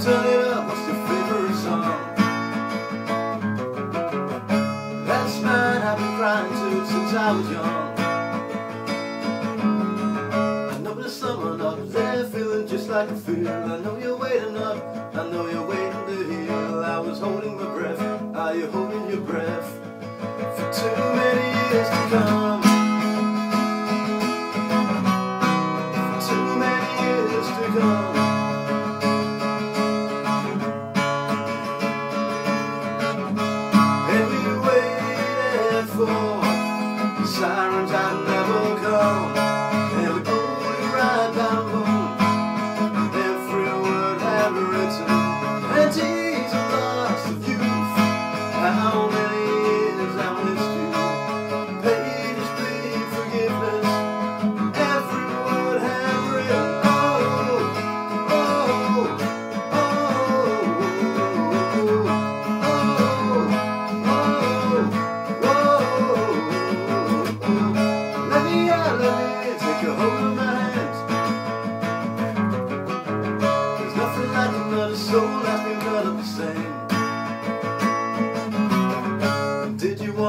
Turn it up, what's your favorite song? That's mine, I've been crying to since I was young. I know there's someone up there feeling just like I feel. I know you're waiting up, I know you're waiting to heal. I was holding my breath, are you holding your breath? For too many years to come. gone. How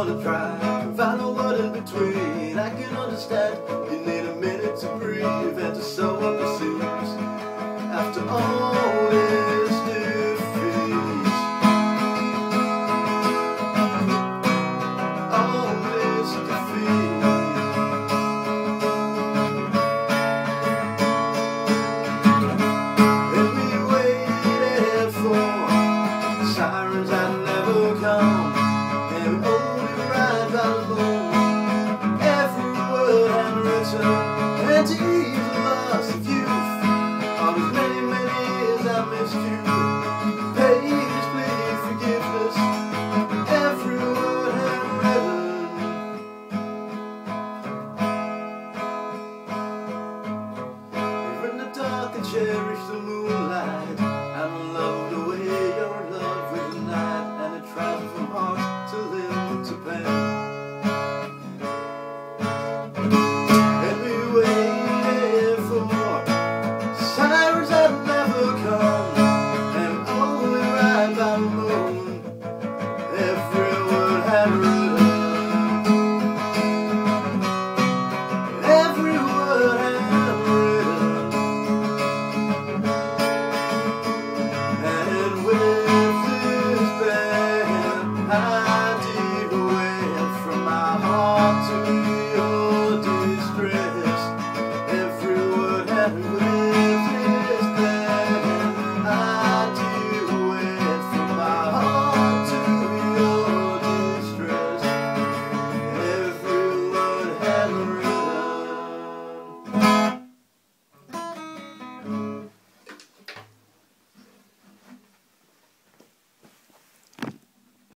wanna try and find a word in between. I can understand you need a minute to breathe and to sew up the seams. After all this defeat, all this defeat. And we waited for sirens that never come. winter and